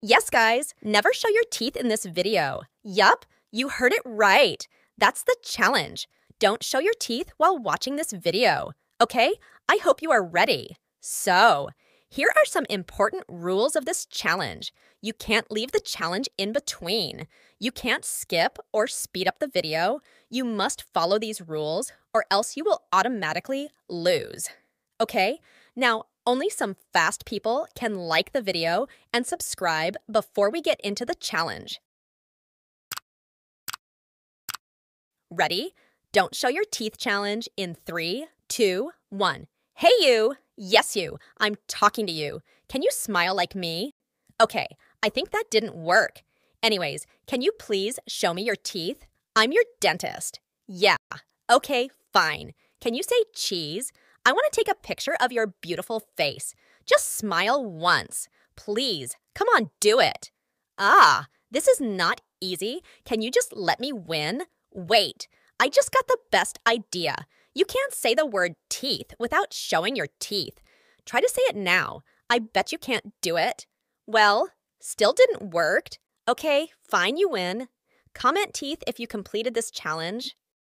Yes, guys, never show your teeth in this video. Yup, you heard it right. That's the challenge. Don't show your teeth while watching this video. Okay, I hope you are ready. So, here are some important rules of this challenge. You can't leave the challenge in between. You can't skip or speed up the video. You must follow these rules or else you will automatically lose. Okay, now only some fast people can like the video and subscribe before we get into the challenge. Ready? Don't show your teeth challenge in three, two, one. Hey, you! Yes, you. I'm talking to you. Can you smile like me? Okay, I think that didn't work. Anyways, can you please show me your teeth? I'm your dentist. Yeah. Okay, fine. Can you say cheese? I want to take a picture of your beautiful face. Just smile once. Please, come on, do it. Ah, this is not easy. Can you just let me win? Wait, I just got the best idea. You can't say the word teeth without showing your teeth. Try to say it now. I bet you can't do it. Well, still didn't work. Okay, fine, you win. Comment teeth if you completed this challenge.